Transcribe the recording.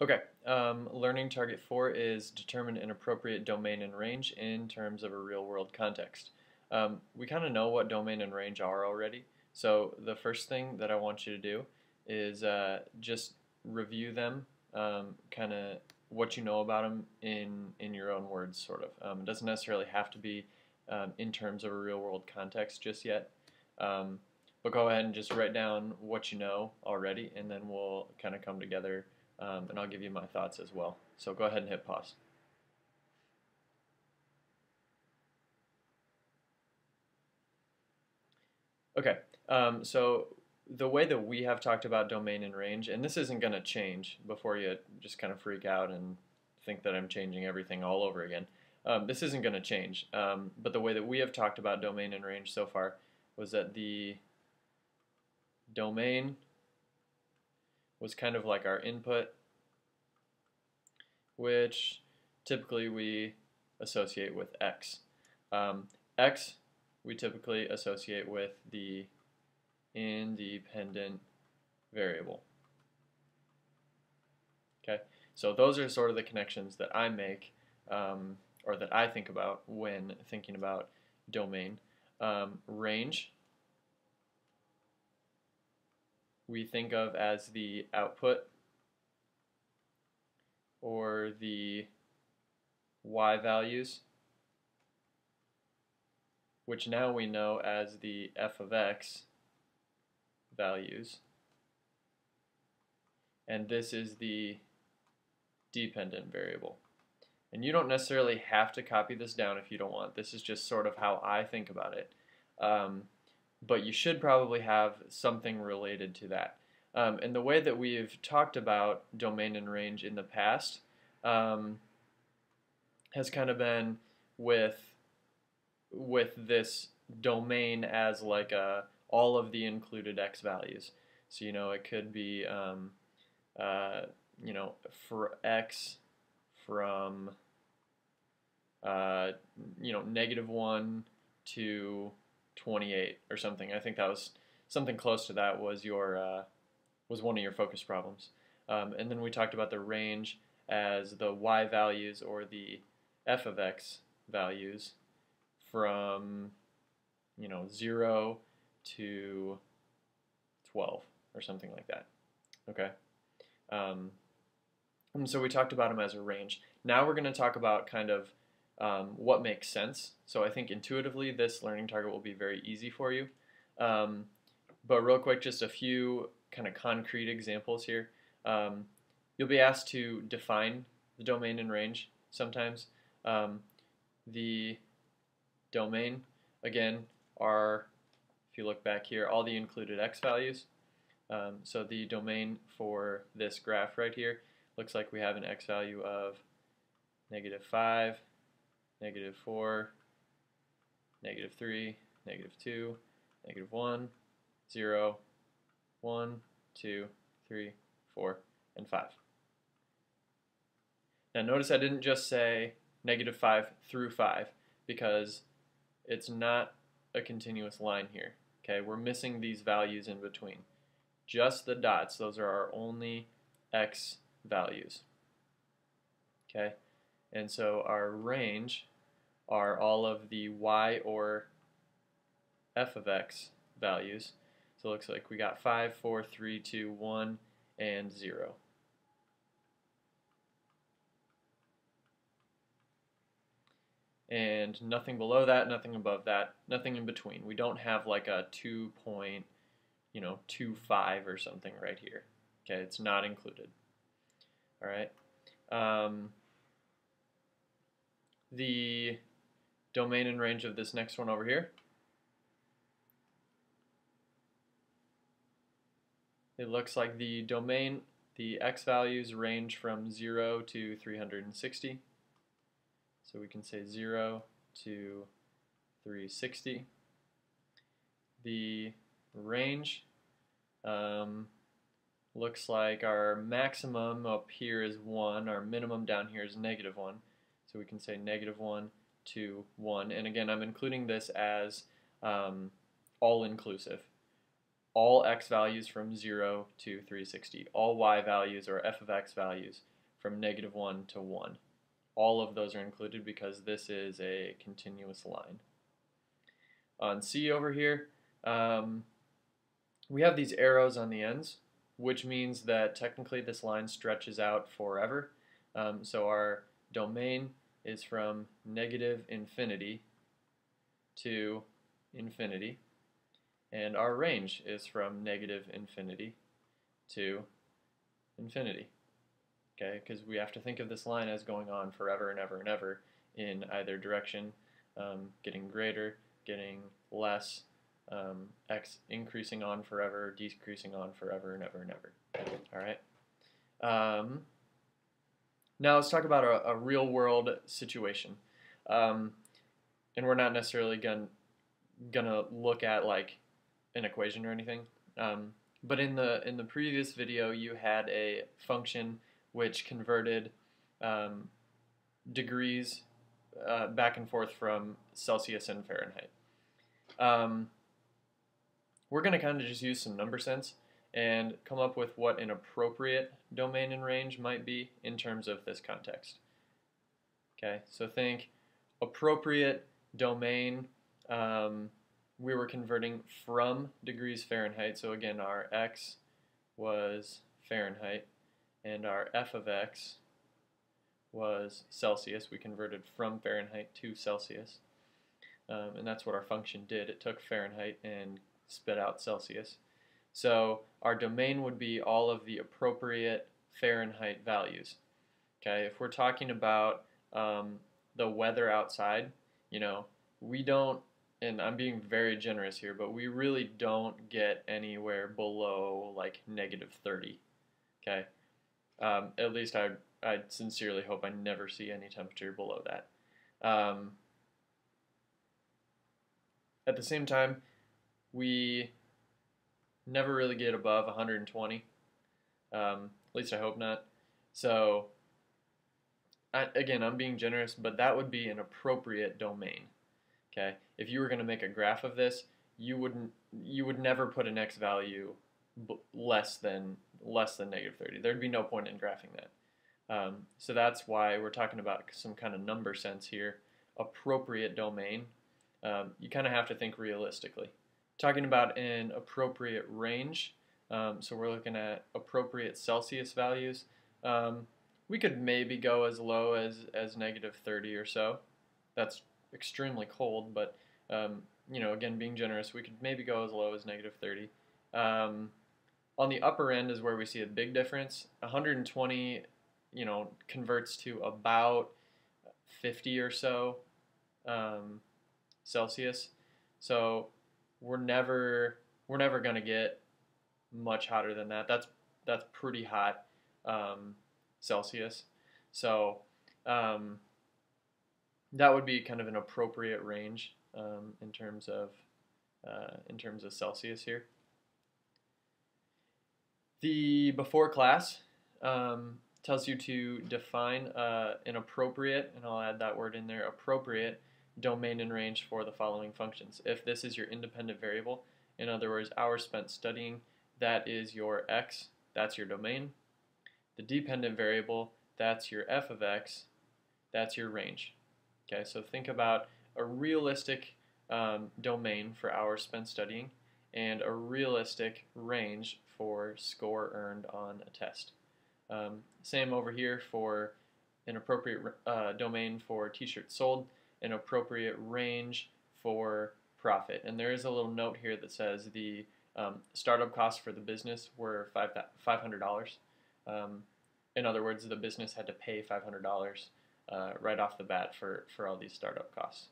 Okay, um, learning target four is determine an appropriate domain and range in terms of a real world context. Um, we kind of know what domain and range are already, so the first thing that I want you to do is uh, just review them, um, kind of what you know about them in, in your own words, sort of. Um, it doesn't necessarily have to be um, in terms of a real world context just yet. Um, but go ahead and just write down what you know already, and then we'll kind of come together um, and I'll give you my thoughts as well. So go ahead and hit pause. Okay, um, so the way that we have talked about domain and range, and this isn't going to change before you just kind of freak out and think that I'm changing everything all over again. Um, this isn't going to change, um, but the way that we have talked about domain and range so far was that the domain was kind of like our input, which typically we associate with x. Um, x we typically associate with the independent variable. Okay, so those are sort of the connections that I make um, or that I think about when thinking about domain. Um, range we think of as the output or the y values, which now we know as the f of x values. And this is the dependent variable. And you don't necessarily have to copy this down if you don't want. This is just sort of how I think about it. Um, but you should probably have something related to that. Um, and the way that we've talked about domain and range in the past um, has kind of been with with this domain as like a all of the included x values. So you know it could be um, uh, you know for x from uh, you know negative one to 28 or something. I think that was something close to that was your uh, was one of your focus problems. Um, and then we talked about the range as the y values or the f of x values from you know 0 to 12 or something like that. Okay. Um, and so we talked about them as a range. Now we're going to talk about kind of um, what makes sense. So I think intuitively this learning target will be very easy for you. Um, but real quick, just a few kind of concrete examples here. Um, you'll be asked to define the domain and range sometimes. Um, the domain, again, are, if you look back here, all the included x values. Um, so the domain for this graph right here looks like we have an x value of negative 5, negative 4, negative 3, negative 2, negative 1, 0, 1, 2, 3, 4, and 5. Now notice I didn't just say negative 5 through 5 because it's not a continuous line here. Okay, we're missing these values in between. Just the dots, those are our only x values. Okay, and so our range are all of the y or f of x values. So it looks like we got 5, 4, 3, 2, 1, and 0. And nothing below that, nothing above that, nothing in between. We don't have like a 2 point, you know, 2.5 or something right here. Okay, it's not included. All right. Um, the domain and range of this next one over here. It looks like the domain, the x values range from 0 to 360. So we can say 0 to 360. The range um, looks like our maximum up here is 1, our minimum down here is negative 1. So we can say negative 1 to 1. And again, I'm including this as um, all-inclusive. all x values from 0 to 360, all y values or f of x values from negative 1 to 1. All of those are included because this is a continuous line. On C over here, um, we have these arrows on the ends, which means that technically this line stretches out forever. Um, so our domain is from negative infinity to infinity and our range is from negative infinity to infinity. Okay, because we have to think of this line as going on forever and ever and ever in either direction, um, getting greater, getting less, um, x increasing on forever, decreasing on forever and ever and ever. All right. Um, now let's talk about a, a real world situation. Um, and we're not necessarily going gonna look at like an equation or anything. Um, but in the in the previous video, you had a function which converted um, degrees uh, back and forth from Celsius and Fahrenheit. Um, we're going to kind of just use some number sense and come up with what an appropriate domain and range might be in terms of this context. Okay, so think appropriate domain um, we were converting from degrees Fahrenheit. So again, our x was Fahrenheit, and our f of x was Celsius. We converted from Fahrenheit to Celsius. Um, and that's what our function did. It took Fahrenheit and spit out Celsius. So our domain would be all of the appropriate Fahrenheit values. Okay, if we're talking about um, the weather outside, you know, we don't and I'm being very generous here, but we really don't get anywhere below like negative 30. Okay, um, at least I I sincerely hope I never see any temperature below that. Um, at the same time, we never really get above 120. Um, at least I hope not. So, I, again, I'm being generous, but that would be an appropriate domain. Okay, if you were going to make a graph of this, you wouldn't you would never put an x value less than less than negative 30. There'd be no point in graphing that. Um, so that's why we're talking about some kind of number sense here. Appropriate domain. Um, you kind of have to think realistically. Talking about an appropriate range. Um, so we're looking at appropriate Celsius values. Um, we could maybe go as low as, as negative 30 or so. That's extremely cold, but um, you know, again, being generous, we could maybe go as low as negative 30. Um, on the upper end is where we see a big difference. 120, you know, converts to about 50 or so um, Celsius. So we're never we're never gonna get much hotter than that. That's that's pretty hot um, Celsius. So um, that would be kind of an appropriate range um, in terms of uh, in terms of Celsius here. The before class um, tells you to define uh, an appropriate, and I'll add that word in there, appropriate domain and range for the following functions. If this is your independent variable, in other words, hours spent studying, that is your x, that's your domain. The dependent variable, that's your f of x, that's your range. Okay, so think about a realistic um, domain for hours spent studying and a realistic range for score earned on a test. Um, same over here for an appropriate uh, domain for t-shirts sold, an appropriate range for profit. And there is a little note here that says the um, startup costs for the business were $500. Um, in other words, the business had to pay $500 uh, right off the bat for, for all these startup costs.